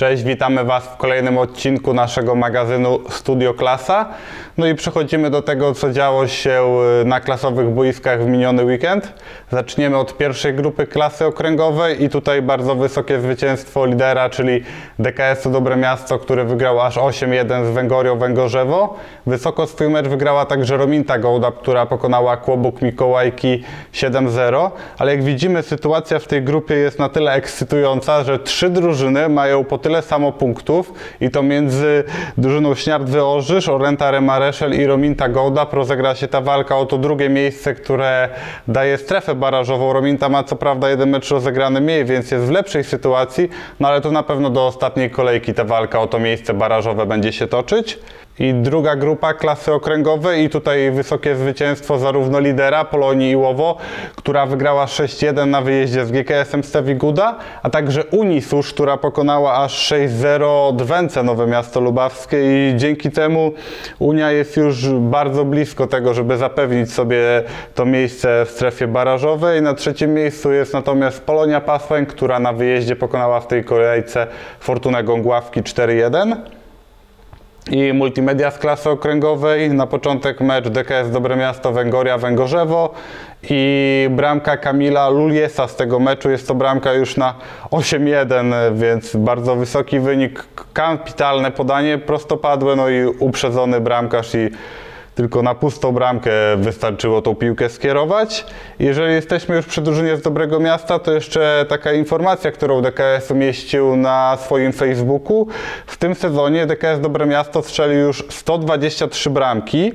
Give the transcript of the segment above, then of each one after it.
Cześć, witamy Was w kolejnym odcinku naszego magazynu Studio Klasa. No i przechodzimy do tego, co działo się y, na klasowych boiskach w miniony weekend. Zaczniemy od pierwszej grupy klasy okręgowej i tutaj bardzo wysokie zwycięstwo lidera, czyli DKS-u Dobre Miasto, który wygrał aż 8-1 z Węgorią Węgorzewo. Wysoko swój mecz wygrała także Rominta Gołda, która pokonała Kłobuk Mikołajki 7-0. Ale jak widzimy, sytuacja w tej grupie jest na tyle ekscytująca, że trzy drużyny mają po tyle samo punktów i to między drużyną Śniardwy Orzysz, Orenta Remareszel i Rominta Gołda rozegra się ta walka o to drugie miejsce, które daje strefę barażową. Rominta ma co prawda jeden mecz rozegrany mniej, więc jest w lepszej sytuacji, no ale to na pewno do ostatniej kolejki ta walka o to miejsce barażowe będzie się toczyć. I druga grupa klasy okręgowej i tutaj wysokie zwycięstwo zarówno lidera Polonii Iłowo, która wygrała 6-1 na wyjeździe z GKS-em Stewiguda, a także Unisusz, która pokonała aż 6-0 Dwęce Nowe Miasto Lubawskie i dzięki temu Unia jest już bardzo blisko tego, żeby zapewnić sobie to miejsce w strefie barażowej. Na trzecim miejscu jest natomiast Polonia Pasłęk, która na wyjeździe pokonała w tej kolejce Fortunę Gągławki 4-1 i multimedia z klasy okręgowej. Na początek mecz DKS Dobre Miasto Węgoria Węgorzewo i bramka Kamila Luliesa z tego meczu. Jest to bramka już na 8-1, więc bardzo wysoki wynik. Kapitalne podanie prostopadłe, no i uprzedzony bramkarz i tylko na pustą bramkę wystarczyło tą piłkę skierować. Jeżeli jesteśmy już przy drużynie z Dobrego Miasta, to jeszcze taka informacja, którą DKS umieścił na swoim Facebooku. W tym sezonie DKS Dobre Miasto strzelił już 123 bramki.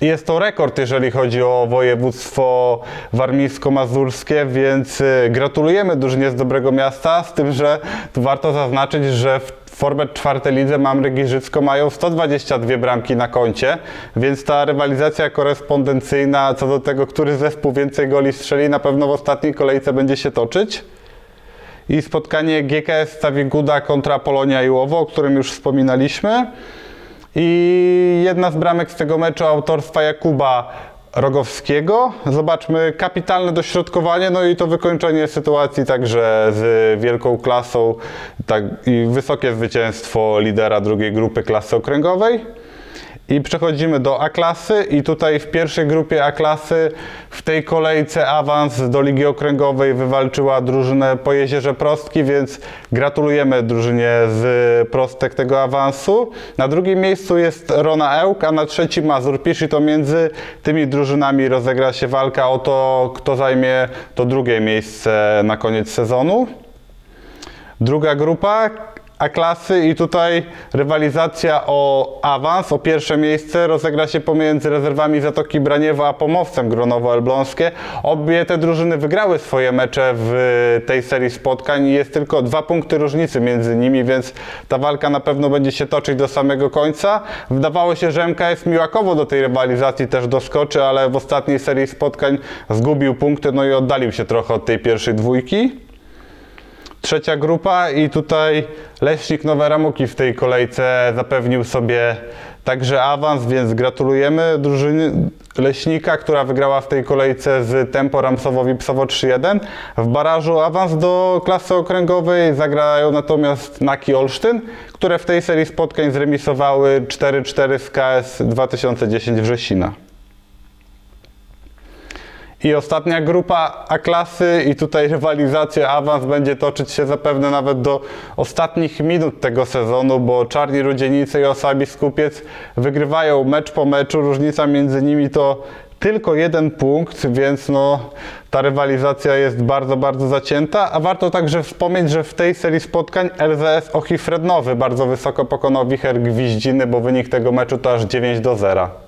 Jest to rekord, jeżeli chodzi o województwo warmińsko-mazurskie, więc y, gratulujemy drużynie z Dobrego Miasta, z tym, że warto zaznaczyć, że w Forbet czwarte lidze Mamry mają 122 bramki na koncie, więc ta rywalizacja korespondencyjna co do tego, który zespół więcej goli strzeli, na pewno w ostatniej kolejce będzie się toczyć. I spotkanie GKS Stawiguda kontra Polonia Iłowo, o którym już wspominaliśmy. I jedna z bramek z tego meczu autorstwa Jakuba Rogowskiego. Zobaczmy kapitalne dośrodkowanie, no i to wykończenie sytuacji także z wielką klasą tak, i wysokie zwycięstwo lidera drugiej grupy klasy okręgowej. I przechodzimy do A-klasy i tutaj w pierwszej grupie A-klasy w tej kolejce awans do Ligi Okręgowej wywalczyła drużynę po Jezierze Prostki, więc gratulujemy drużynie z Prostek tego awansu. Na drugim miejscu jest Rona Ełk, a na trzecim Mazur Pisz i to między tymi drużynami rozegra się walka o to, kto zajmie to drugie miejsce na koniec sezonu. Druga grupa a klasy i tutaj rywalizacja o awans, o pierwsze miejsce rozegra się pomiędzy rezerwami Zatoki Braniewo a Pomowcem Gronowo-Elbląskie. Obie te drużyny wygrały swoje mecze w tej serii spotkań i jest tylko dwa punkty różnicy między nimi, więc ta walka na pewno będzie się toczyć do samego końca. Wydawało się, że MKS Miłakowo do tej rywalizacji też doskoczy, ale w ostatniej serii spotkań zgubił punkty, no i oddalił się trochę od tej pierwszej dwójki trzecia grupa i tutaj Leśnik Nowe Ramuki w tej kolejce zapewnił sobie także awans, więc gratulujemy drużynie Leśnika, która wygrała w tej kolejce z Tempo Ramsowo Wipsowo 3-1. W barażu awans do klasy okręgowej zagrają natomiast Naki Olsztyn, które w tej serii spotkań zremisowały 4-4 z KS 2010 Wrzesina. I ostatnia grupa A-klasy i tutaj rywalizacja, awans będzie toczyć się zapewne nawet do ostatnich minut tego sezonu, bo Czarni Rudzienice i Osabi Skupiec wygrywają mecz po meczu. Różnica między nimi to tylko jeden punkt, więc no, ta rywalizacja jest bardzo, bardzo zacięta. A warto także wspomnieć, że w tej serii spotkań LZS Ochifrednowy bardzo wysoko pokonał Wicher Gwiździny, bo wynik tego meczu to aż 9 do 0.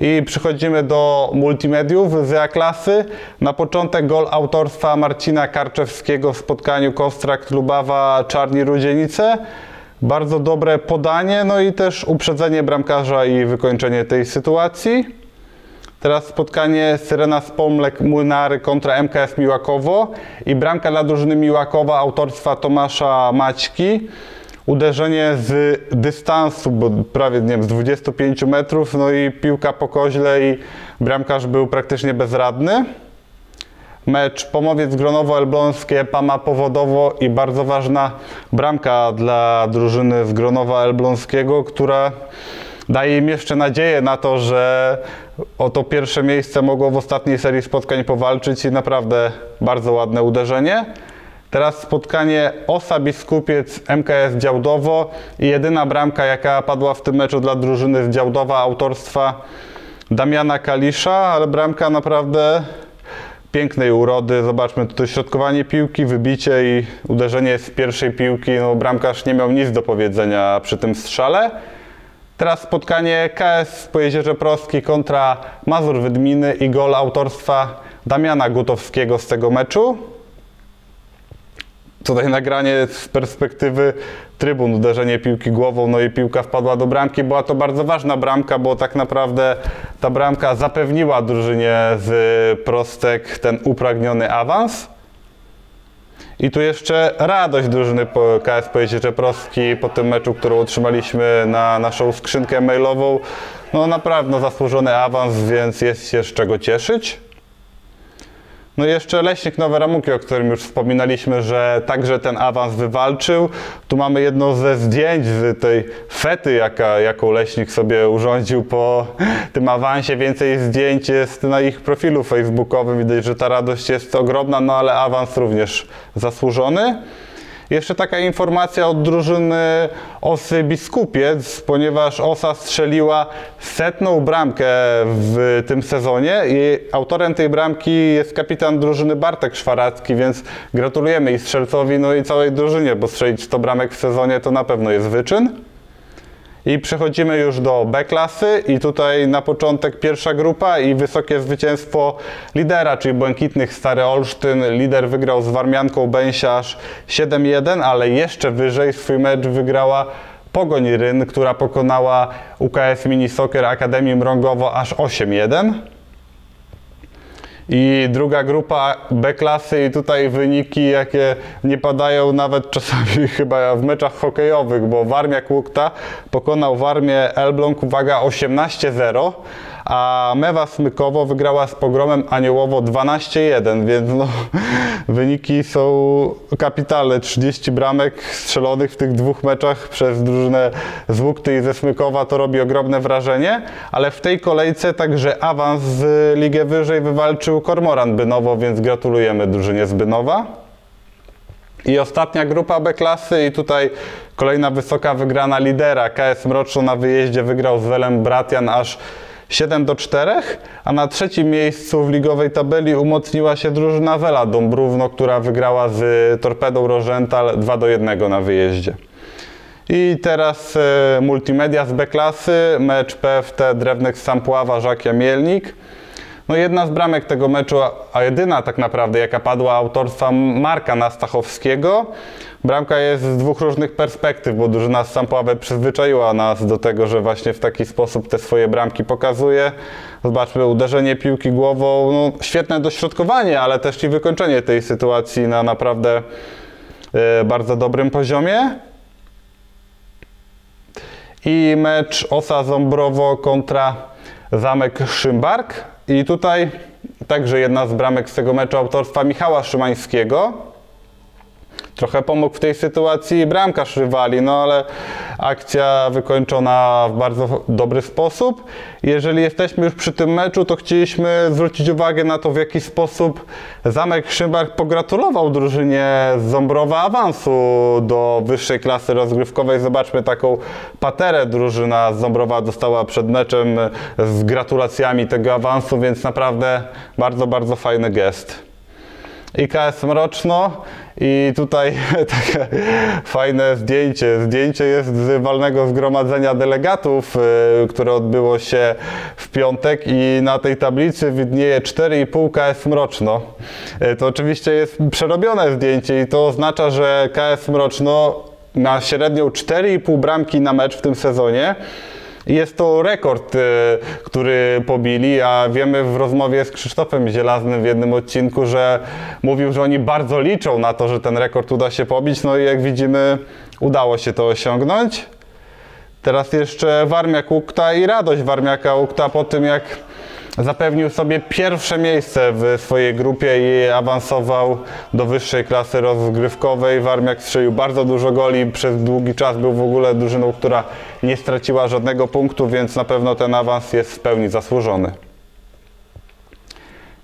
I przechodzimy do multimediów z A-klasy. Na początek gol autorstwa Marcina Karczewskiego w spotkaniu Konstrakt Lubawa Czarni Rudzienice. Bardzo dobre podanie, no i też uprzedzenie bramkarza i wykończenie tej sytuacji. Teraz spotkanie Syrena Spomlek Młynary kontra MKS Miłakowo i bramka dla drużyny Miłakowa autorstwa Tomasza Maćki. Uderzenie z dystansu, bo prawie nie wiem, z 25 metrów, no i piłka po koźle i bramkarz był praktycznie bezradny. Mecz Pomowiec Gronowo-Elbląskie, Pama Powodowo i bardzo ważna bramka dla drużyny z Gronowa Elbląskiego, która daje im jeszcze nadzieję na to, że o to pierwsze miejsce mogło w ostatniej serii spotkań powalczyć i naprawdę bardzo ładne uderzenie. Teraz spotkanie Osa Biskupiec MKS Działdowo i jedyna bramka jaka padła w tym meczu dla drużyny z Działdowa autorstwa Damiana Kalisza, ale bramka naprawdę pięknej urody. Zobaczmy tutaj środkowanie piłki, wybicie i uderzenie z pierwszej piłki. No, bramkarz nie miał nic do powiedzenia przy tym strzale. Teraz spotkanie KS po Jezierze Prostki kontra Mazur Wydminy i gol autorstwa Damiana Gutowskiego z tego meczu. Tutaj nagranie z perspektywy trybun, uderzenie piłki głową, no i piłka wpadła do bramki. Była to bardzo ważna bramka, bo tak naprawdę ta bramka zapewniła drużynie z Prostek ten upragniony awans. I tu jeszcze radość drużyny KS Pojezierze Prostki po tym meczu, którą otrzymaliśmy na naszą skrzynkę mailową. No naprawdę zasłużony awans, więc jest się z czego cieszyć. No i jeszcze Leśnik Nowe Ramuki, o którym już wspominaliśmy, że także ten awans wywalczył. Tu mamy jedno ze zdjęć z tej fety, jaka, jaką Leśnik sobie urządził po tym awansie. Więcej zdjęć jest na ich profilu facebookowym. Widać, że ta radość jest ogromna, no ale awans również zasłużony. Jeszcze taka informacja od drużyny Osy Biskupiec, ponieważ Osa strzeliła setną bramkę w tym sezonie i autorem tej bramki jest kapitan drużyny Bartek Szwaracki, więc gratulujemy i strzelcowi, no i całej drużynie, bo strzelić 100 bramek w sezonie to na pewno jest wyczyn. I przechodzimy już do B klasy i tutaj na początek pierwsza grupa i wysokie zwycięstwo lidera, czyli Błękitnych Stary Olsztyn. Lider wygrał z Warmianką Bęsiarz 7-1, ale jeszcze wyżej swój mecz wygrała Pogoń Ryn, która pokonała UKS Mini Soccer Akademii Mrągowo aż 8-1. I druga grupa B klasy i tutaj wyniki jakie nie padają nawet czasami chyba w meczach hokejowych, bo Warmiak Łukta pokonał Warmię Elbląg, uwaga, 18-0, a Mewa Smykowo wygrała z pogromem Aniołowo 12-1, więc no, wyniki są kapitalne. 30 bramek strzelonych w tych dwóch meczach przez drużynę z Łukty i ze Smykowa to robi ogromne wrażenie, ale w tej kolejce także awans z ligę wyżej wywalczył Kormoran Bynowo, więc gratulujemy drużynie z Bynowa. I ostatnia grupa B klasy i tutaj kolejna wysoka wygrana lidera. KS Mroczno na wyjeździe wygrał z Welem Bratian aż 7 do 4, a na trzecim miejscu w ligowej tabeli umocniła się drużyna Wela Dąbrówno, która wygrała z Torpedą Rożental 2 do 1 na wyjeździe. I teraz e, multimedia z B-klasy, mecz PFT Drewnek Sampława, Żakia Mielnik. No jedna z bramek tego meczu, a jedyna tak naprawdę, jaka padła autorstwa Marka Nastachowskiego. Bramka jest z dwóch różnych perspektyw, bo drużyna z Sampławy przyzwyczaiła nas do tego, że właśnie w taki sposób te swoje bramki pokazuje. Zobaczmy, uderzenie piłki głową, no, świetne dośrodkowanie, ale też i wykończenie tej sytuacji na naprawdę y, bardzo dobrym poziomie. I mecz Osa Ząbrowo kontra Zamek Szymbark. I tutaj także jedna z bramek z tego meczu autorstwa Michała Szymańskiego. Trochę pomógł w tej sytuacji bramkarz rywali, no ale akcja wykończona w bardzo dobry sposób. Jeżeli jesteśmy już przy tym meczu, to chcieliśmy zwrócić uwagę na to, w jaki sposób Zamek Szymbark pogratulował drużynie z Ząbrowa awansu do wyższej klasy rozgrywkowej. Zobaczmy taką paterę drużyna z Ząbrowa dostała przed meczem z gratulacjami tego awansu, więc naprawdę bardzo, bardzo fajny gest. IKS Mroczno i tutaj takie fajne zdjęcie. Zdjęcie jest z walnego zgromadzenia delegatów, y, które odbyło się w piątek i na tej tablicy widnieje 4,5 KS Mroczno. Y, to oczywiście jest przerobione zdjęcie i to oznacza, że KS Mroczno ma średnią 4,5 bramki na mecz w tym sezonie Jest to rekord, y, który pobili, a wiemy w rozmowie z Krzysztofem Zielaznym w jednym odcinku, że mówił, że oni bardzo liczą na to, że ten rekord uda się pobić. No i jak widzimy, udało się to osiągnąć. Teraz jeszcze Warmiak Ukta i radość Warmiaka Ukta po tym, jak zapewnił sobie pierwsze miejsce w swojej grupie i awansował do wyższej klasy rozgrywkowej. Warmiak strzelił bardzo dużo goli, przez długi czas był w ogóle drużyną, która nie straciła żadnego punktu, więc na pewno ten awans jest w pełni zasłużony.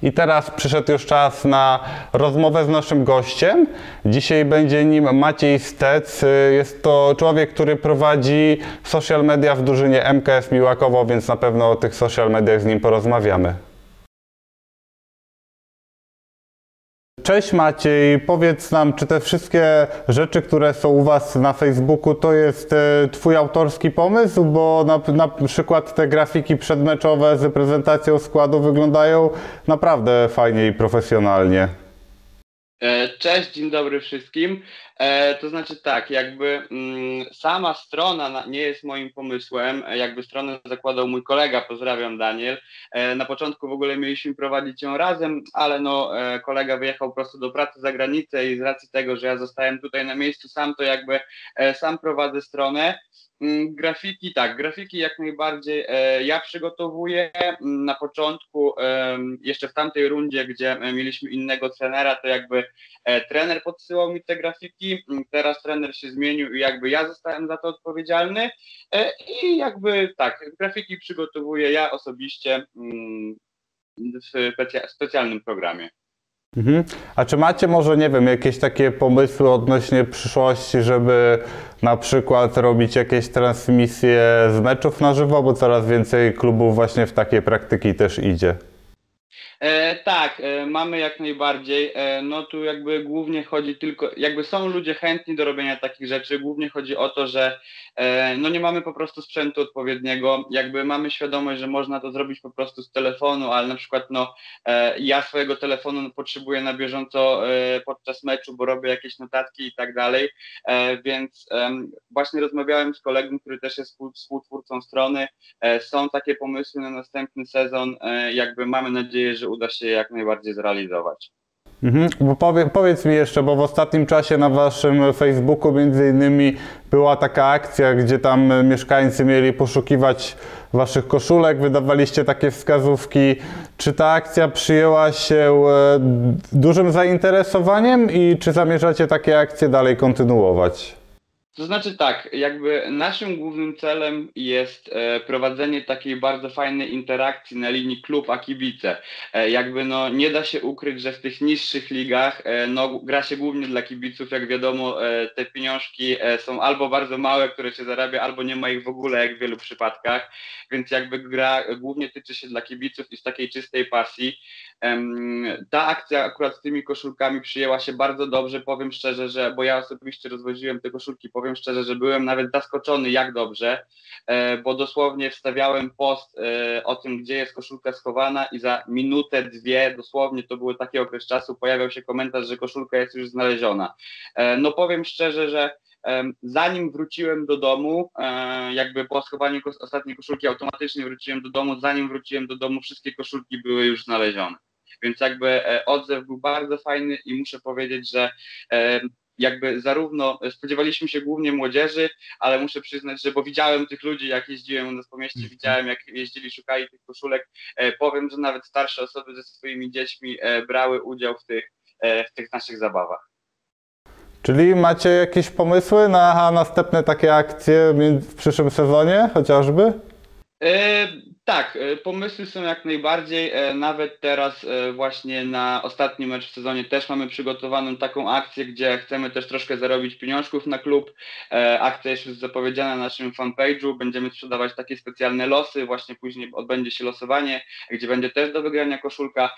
I teraz przyszedł już czas na rozmowę z naszym gościem. Dzisiaj będzie nim Maciej Stec. Jest to człowiek, który prowadzi social media w drużynie MKS Miłakowo, więc na pewno o tych social mediach z nim porozmawiamy. Cześć Maciej, powiedz nam, czy te wszystkie rzeczy, które są u Was na Facebooku, to jest e, Twój autorski pomysł? Bo na, na przykład te grafiki przedmeczowe z prezentacją składu wyglądają naprawdę fajnie i profesjonalnie. E, cześć, dzień dobry wszystkim. E, to znaczy tak, jakby mm, sama strona nie jest moim pomysłem, e, jakby stronę zakładał mój kolega, pozdrawiam Daniel. Na początku w ogóle mieliśmy prowadzić ją razem, ale no kolega wyjechał prosto do pracy za granicę i z racji tego, że ja zostałem tutaj na miejscu sam, to jakby sam prowadzę stronę. Mm, grafiki, tak, grafiki jak najbardziej e, ja przygotowuję. Mm, na początku, jeszcze w tamtej rundzie, gdzie e, mieliśmy innego trenera, to jakby e, trener podsyłał mi te grafiki. Mm, teraz trener się zmienił i jakby ja zostałem za to odpowiedzialny. I jakby tak, grafiki przygotowuję ja osobiście w specjalnym programie. Mhm. A czy macie może, nie wiem, jakieś takie pomysły odnośnie przyszłości, żeby na przykład robić jakieś transmisje z meczów na żywo, bo coraz więcej klubów właśnie w takie praktyki też idzie? E, tak, e, mamy jak najbardziej. E, no tu jakby głównie chodzi tylko, jakby są ludzie chętni do robienia takich rzeczy. Głównie chodzi o to, że no nie mamy po prostu sprzętu odpowiedniego. Jakby mamy świadomość, że można to zrobić po prostu z telefonu, ale na przykład no e, ja swojego telefonu potrzebuję na bieżąco e, podczas meczu, bo robię jakieś notatki i tak dalej. Więc właśnie rozmawiałem z kolegą, który też jest współtwórcą strony. Są takie pomysły na następny sezon. Jakby mamy nadzieję, że uda się jak najbardziej zrealizować. Mhm. Bo powie, powiedz mi jeszcze, bo w ostatnim czasie na waszym Facebooku między innymi była taka akcja, gdzie tam mieszkańcy mieli poszukiwać waszych koszulek, wydawaliście takie wskazówki. Czy ta akcja przyjęła się e, dużym zainteresowaniem i czy zamierzacie takie akcje dalej kontynuować? To znaczy tak, jakby naszym głównym celem jest e, prowadzenie takiej bardzo fajnej interakcji na linii klub a kibice. E, jakby no nie da się ukryć, że w tych niższych ligach e, no gra się głównie dla kibiców, jak wiadomo te pieniążki są albo bardzo małe, które się zarabia, albo nie ma ich w ogóle jak w wielu przypadkach, więc jakby gra głównie tyczy się dla kibiców i z takiej czystej pasji. Ta akcja akurat z tymi koszulkami przyjęła się bardzo dobrze, powiem szczerze, że, bo ja osobiście rozwoziłem te koszulki, powiem szczerze, że byłem nawet zaskoczony jak dobrze, e, bo dosłownie wstawiałem post e, o tym, gdzie jest koszulka schowana i za minutę, dwie, dosłownie to był taki okres czasu, pojawiał się komentarz, że koszulka jest już znaleziona. E, no powiem szczerze, że zanim wróciłem do domu, jakby po schowaniu ostatniej koszulki automatycznie wróciłem do domu, zanim wróciłem do domu wszystkie koszulki były już znalezione. Więc jakby odzew był bardzo fajny i muszę powiedzieć, że jakby zarówno spodziewaliśmy się głównie młodzieży, ale muszę przyznać, że bo widziałem tych ludzi, jak jeździłem u nas po mieście, mhm. widziałem jak jeździli, szukali tych koszulek. E, powiem, że nawet starsze osoby ze swoimi dziećmi brały udział w tych, w tych naszych zabawach. Czyli macie jakieś pomysły na następne takie akcje w przyszłym sezonie chociażby? E, tak, e, pomysły są jak najbardziej. E, nawet teraz właśnie na ostatni mecz w sezonie też mamy przygotowaną taką akcję, gdzie chcemy też troszkę zarobić pieniążków na klub. Akcja jest już zapowiedziana na naszym fanpage'u. Będziemy sprzedawać takie specjalne losy. Właśnie później odbędzie się losowanie, gdzie będzie też do wygrania koszulka.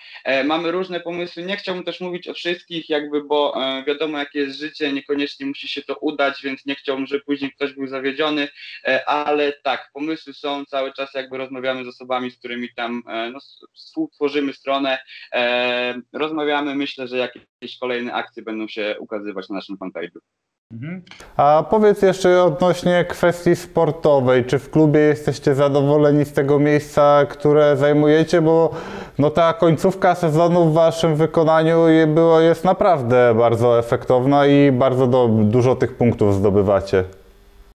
Mamy różne pomysły. Nie chciałbym też mówić o wszystkich, jakby, bo wiadomo jakie jest życie, niekoniecznie musi się to udać, więc nie chciałbym, żeby później ktoś był zawiedziony, ale tak, pomysły są cały czas jakby rozmawiamy z osobami, z którymi tam e, no, współtworzymy stronę, e, rozmawiamy, myślę, że jakieś kolejne akcje będą się ukazywać na naszym fanpage'u. Mhm. A powiedz jeszcze odnośnie kwestii sportowej, czy w klubie jesteście zadowoleni z tego miejsca, które zajmujecie, bo no ta końcówka sezonu w waszym wykonaniu było, jest naprawdę bardzo efektowna i bardzo do, dużo tych punktów zdobywacie.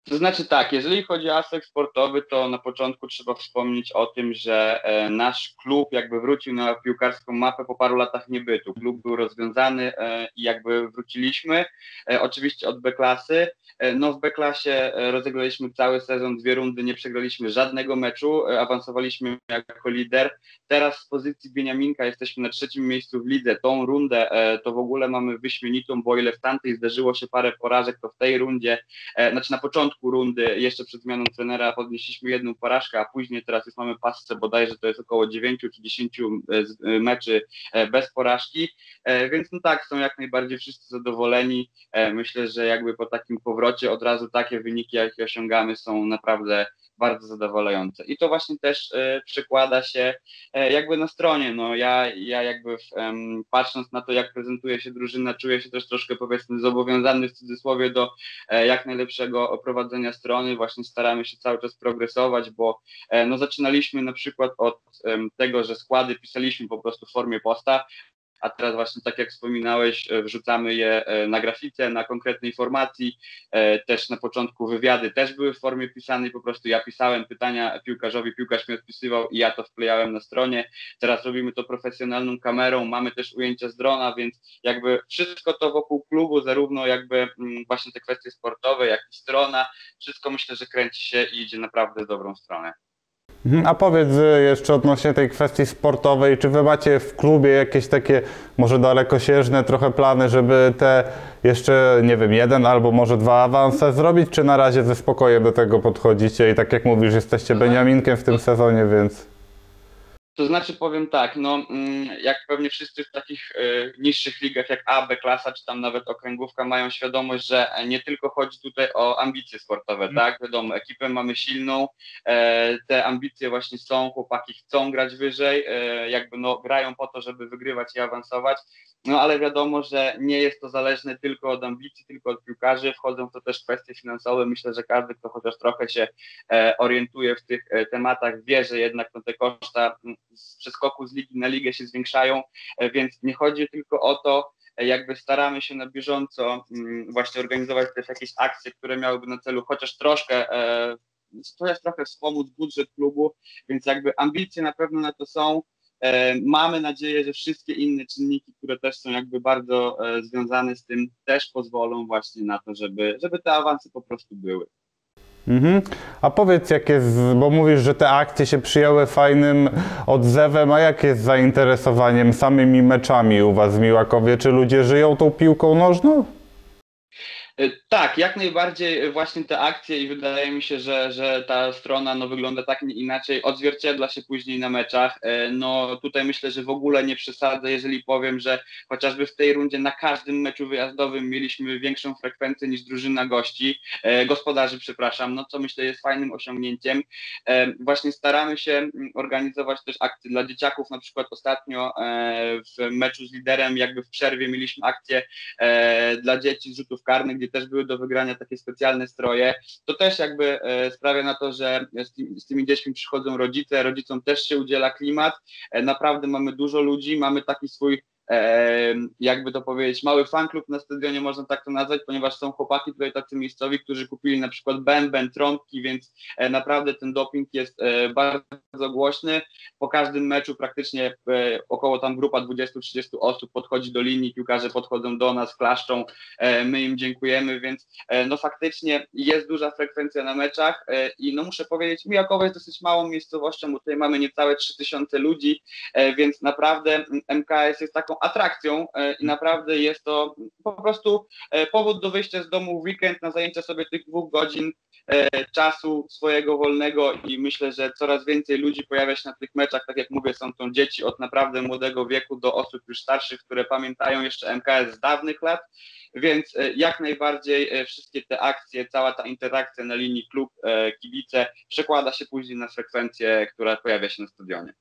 To znaczy tak, jeżeli chodzi o aspekt sportowy, to na początku trzeba wspomnieć o tym, że e, nasz klub jakby wrócił na piłkarską mapę po paru latach niebytu. Klub był rozwiązany e, i jakby wróciliśmy, e, oczywiście od B-klasy. No w B-klasie rozegraliśmy cały sezon, dwie rundy, nie przegraliśmy żadnego meczu, awansowaliśmy jako lider. Teraz z pozycji Beniaminka jesteśmy na trzecim miejscu w lidze. Tą rundę to w ogóle mamy wyśmienitą, bo ile w tamtej zdarzyło się parę porażek, to w tej rundzie, znaczy na początku rundy, jeszcze przed zmianą trenera, podnieśliśmy jedną porażkę, a później teraz już mamy pasce bodajże to jest około 9 czy 10 e, e, meczy e, bez porażki, więc no tak, są jak najbardziej wszyscy zadowoleni. Myślę, że jakby po takim powrocie od razu takie wyniki, jakie osiągamy są naprawdę bardzo zadowalające. I to właśnie też e, przekłada się e, jakby na stronie. No ja, ja jakby w, patrząc na to, jak prezentuje się drużyna, czuję się też troszkę powiedzmy zobowiązany w cudzysłowie do e, jak najlepszego prowadzenia strony. Właśnie staramy się cały czas progresować, bo no zaczynaliśmy na przykład od tego, że składy pisaliśmy po prostu w formie posta, a teraz właśnie tak jak wspominałeś, e, wrzucamy je e, na grafice, na konkretnej formacji, e, też na początku wywiady też były w formie pisanej, po prostu ja pisałem pytania piłkarzowi, piłkarz mi odpisywał i ja to wklejałem na stronie, teraz robimy to profesjonalną kamerą, mamy też ujęcia z drona, więc jakby wszystko to wokół klubu, zarówno jakby mm, właśnie te kwestie sportowe, jak i strona, wszystko myślę, że kręci się i idzie naprawdę w dobrą stronę. Mhm, a powiedz jeszcze odnośnie tej kwestii sportowej, czy wy macie w klubie jakieś takie może dalekosiężne trochę plany, żeby te jeszcze, nie wiem, jeden albo może dwa awanse zrobić, czy na razie ze spokojem do tego podchodzicie i tak jak mówisz, jesteście Beniaminkiem w tym sezonie, więc... To znaczy powiem tak, no mm, jak pewnie wszyscy w takich y, niższych ligach jak A, B klasa, czy tam nawet okręgówka mają świadomość, że nie tylko chodzi tutaj o ambicje sportowe, mm. tak? Wiadomo, ekipę mamy silną, e, te ambicje właśnie są, chłopaki chcą grać wyżej, e, jakby no grają po to, żeby wygrywać i awansować, no ale wiadomo, że nie jest to zależne tylko od ambicji, tylko od piłkarzy, wchodzą w to też kwestie finansowe, myślę, że każdy, kto chociaż trochę się e, orientuje w tych e, tematach, wie, że jednak no, te koszta z przeskoku z ligi na ligę się zwiększają, e, więc nie chodzi tylko o to, e, jakby staramy się na bieżąco mm, właśnie organizować też jakieś akcje, które miałyby na celu chociaż troszkę e, jest trochę wspomóc budżet klubu, więc jakby ambicje na pewno na to są. Mamy nadzieję, że wszystkie inne czynniki, które też są jakby bardzo związane z tym, też pozwolą właśnie na to, żeby, żeby te awanse po prostu były. Mhm. A powiedz, jak jest, bo mówisz, że te akcje się przyjęły fajnym odzewem, a jak jest zainteresowaniem samymi meczami u Was w Miłakowie? Czy ludzie żyją tą piłką nożną? E, tak, jak najbardziej właśnie te akcje i wydaje mi się, że, że ta strona no, wygląda tak nie inaczej, odzwierciedla się później na meczach. E, no tutaj myślę, że w ogóle nie przesadzę, jeżeli powiem, że chociażby w tej rundzie na każdym meczu wyjazdowym mieliśmy większą frekwencję niż drużyna gości, e, gospodarzy, przepraszam, no co myślę jest fajnym osiągnięciem. Właśnie staramy się organizować też akcje dla dzieciaków, na przykład ostatnio w meczu z liderem jakby w przerwie mieliśmy akcję dla dzieci z rzutów karnych, gdzie też były do wygrania takie specjalne stroje, to też jakby e, sprawia na to, że z, tymi, z tymi dziećmi przychodzą rodzice, rodzicom też się udziela klimat, e, naprawdę mamy dużo ludzi, mamy taki swój jakby to powiedzieć, mały fanklub na stadionie, można tak to nazwać, ponieważ są chłopaki tutaj tacy miejscowi, którzy kupili na przykład bęben, trąbki, więc e, naprawdę ten doping jest e, bardzo głośny. Po każdym meczu praktycznie e, około tam grupa 20-30 osób podchodzi do linii, piłkarze podchodzą do nas, klaszczą, my im dziękujemy, więc no faktycznie jest duża frekwencja na meczach i no muszę powiedzieć, Mijakowo jest dosyć małą miejscowością, bo tutaj mamy niecałe 3000 ludzi, więc naprawdę MKS jest taką atrakcją e, i naprawdę jest to po prostu e, powód do wyjścia z domu w weekend na zajęcia sobie tych dwóch godzin e, czasu swojego wolnego i myślę, że coraz więcej ludzi pojawia się na tych meczach, tak jak mówię, są to dzieci od naprawdę młodego wieku do osób już starszych, które pamiętają jeszcze MKS z dawnych lat, więc jak najbardziej wszystkie te akcje, cała ta interakcja na linii klub, kibice przekłada się później na frekwencję, która pojawia się na stadionie.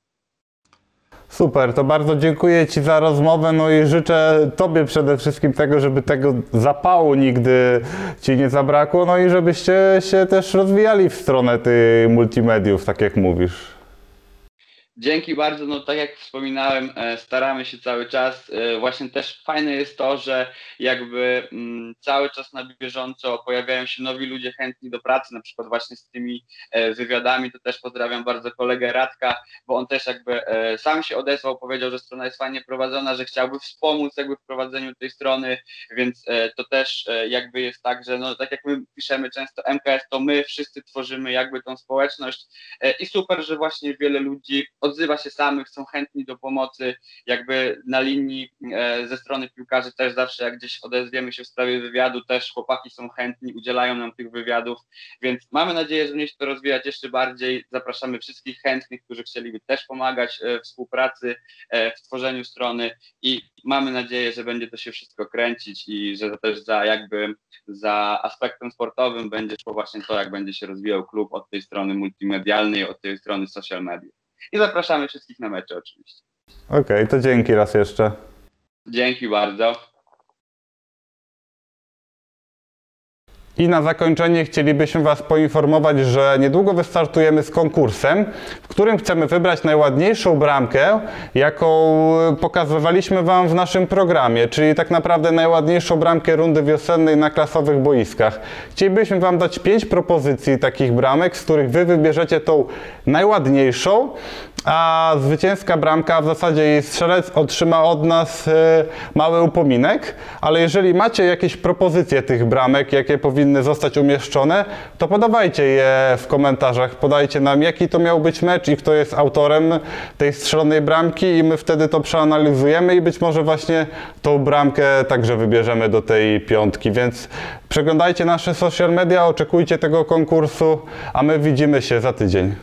Super, to bardzo dziękuję Ci za rozmowę, no i życzę Tobie przede wszystkim tego, żeby tego zapału nigdy Ci nie zabrakło, no i żebyście się też rozwijali w stronę tych multimediów, tak jak mówisz. Dzięki bardzo. No tak jak wspominałem, e, staramy się cały czas. E, Właśnie też fajne jest to, że jakby mm, cały czas na bieżąco pojawiają się nowi ludzie chętni do pracy, na przykład właśnie z tymi e, wywiadami. To też pozdrawiam bardzo kolegę Radka, bo on też jakby sam się odezwał, powiedział, że strona jest fajnie prowadzona, że chciałby wspomóc jakby w prowadzeniu tej strony, więc to też jakby jest tak, że no tak jak my piszemy często MKS, to my wszyscy tworzymy jakby tą społeczność I super, że właśnie wiele ludzi odzywa się samych, są chętni do pomocy, jakby na linii e, ze strony piłkarzy też zawsze jak gdzieś odezwiemy się w sprawie wywiadu, też chłopaki są chętni, udzielają nam tych wywiadów, więc mamy nadzieję, że będzie się to rozwijać jeszcze bardziej. Zapraszamy wszystkich chętnych, którzy chcieliby też pomagać e, w współpracy, e, w tworzeniu strony i mamy nadzieję, że będzie to się wszystko kręcić i że to też za jakby za aspektem sportowym będzie szło właśnie to, jak będzie się rozwijał klub od tej strony multimedialnej, od tej strony social media. I zapraszamy wszystkich na mecze oczywiście. Okej, to dzięki raz jeszcze. Dzięki bardzo. I na zakończenie chcielibyśmy Was poinformować, że niedługo wystartujemy z konkursem, w którym chcemy wybrać najładniejszą bramkę, jaką pokazywaliśmy Wam w naszym programie, czyli tak naprawdę najładniejszą bramkę rundy wiosennej na klasowych boiskach. Chcielibyśmy Wam dać 5 propozycji takich bramek, z których Wy wybierzecie tą najładniejszą, a zwycięska bramka, w zasadzie jej strzelec otrzyma od nas e, mały upominek, ale jeżeli macie jakieś propozycje tych bramek, jakie powinny zostać umieszczone, to podawajcie je w komentarzach, podajcie nam jaki to miał być mecz i kto jest autorem tej strzelonej bramki i my wtedy to przeanalizujemy i być może właśnie tą bramkę także wybierzemy do tej piątki, więc przeglądajcie nasze social media, oczekujcie tego konkursu, a my widzimy się za tydzień.